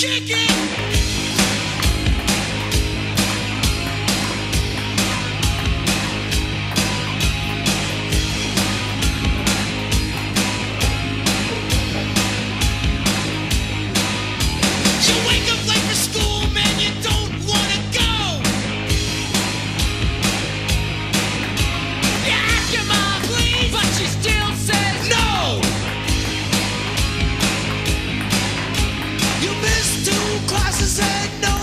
Kick it! said no